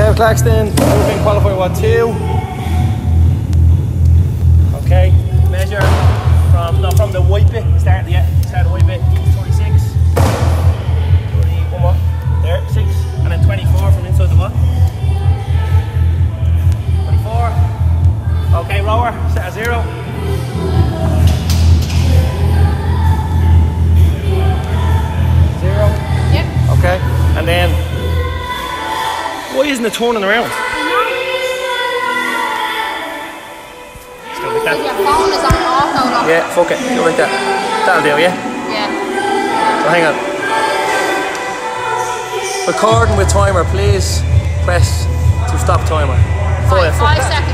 Kev Claxton, European qualifier what two? Okay, measure from no from the white bit. Start yeah, start the white bit. 26. 20, one more. There, six, and then 24 from inside the what? 24. Okay, rower, set a zero. Zero. Yep. Okay, and then why isn't it turning around? Still like that. your phone is on auto lock. Yeah, fuck it. Do like that. That'll do, yeah? Yeah. So hang on. Recording with timer, please press to stop timer. Five, Five. five seconds.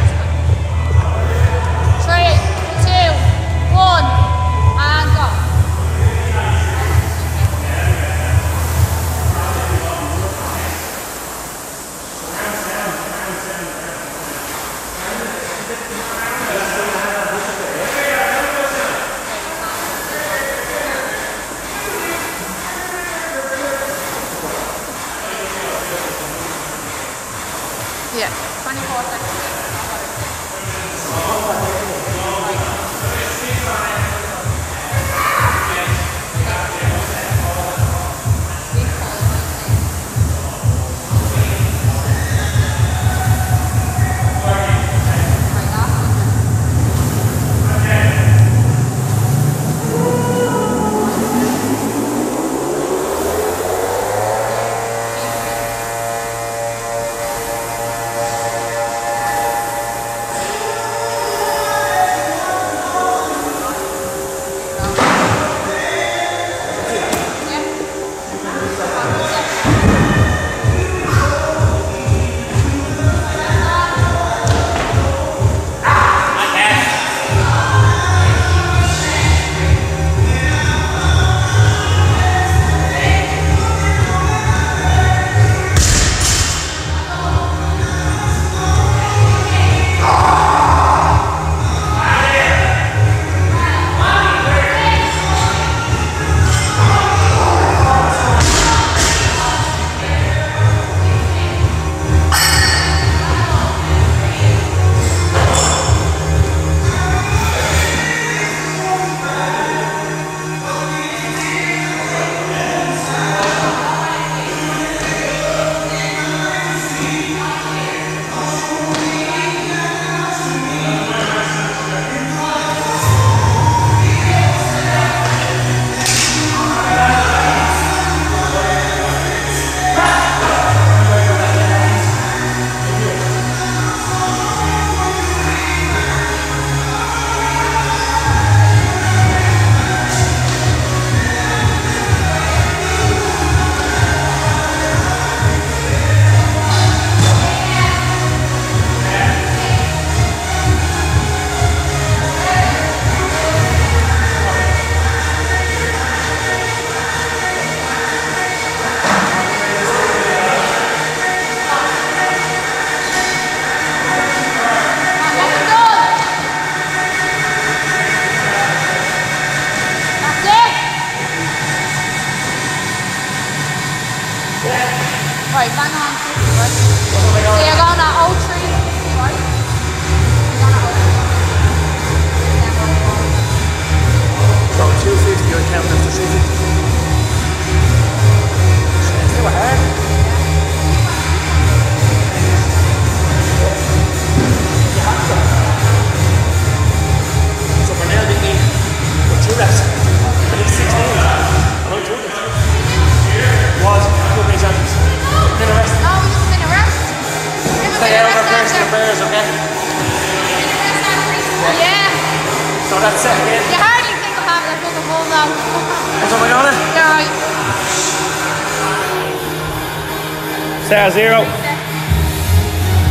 Start zero.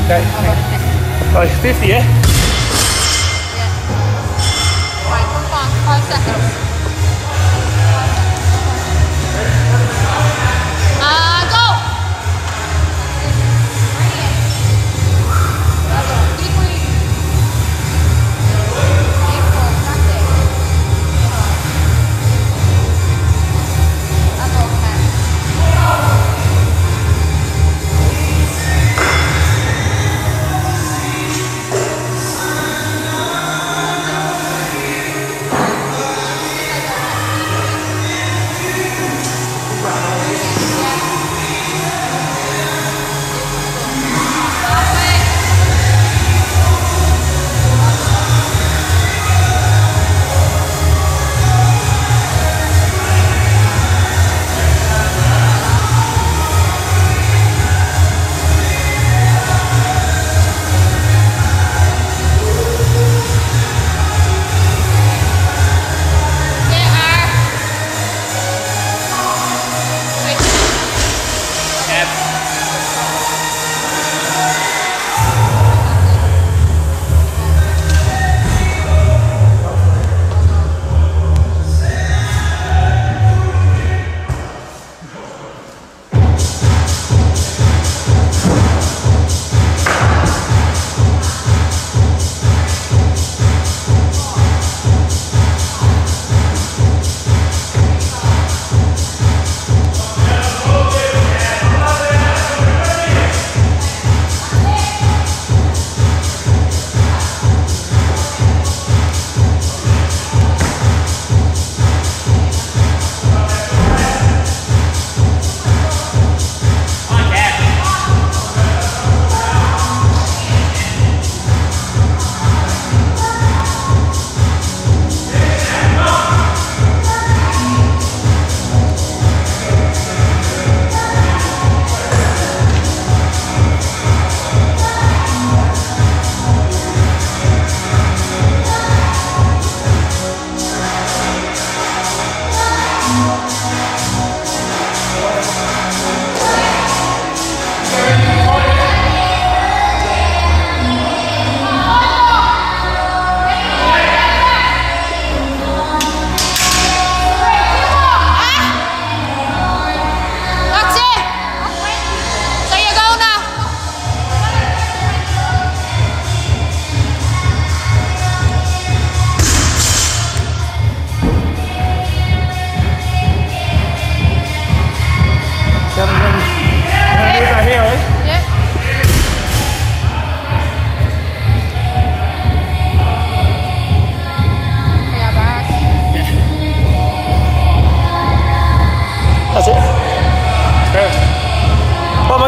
Okay. Right, 50, yeah? Yeah. Right, come on, five seconds.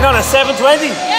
on a 720?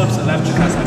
Pull-ups, 11 strict handstand